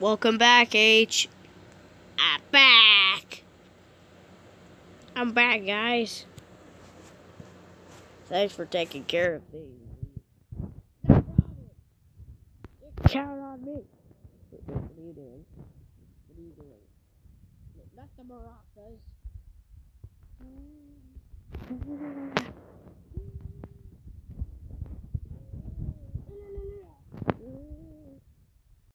Welcome back, H. I'm back. I'm back, guys. Thanks for taking care of me. No problem. You count on me. What, what are you doing? What are you doing? Not the maracas.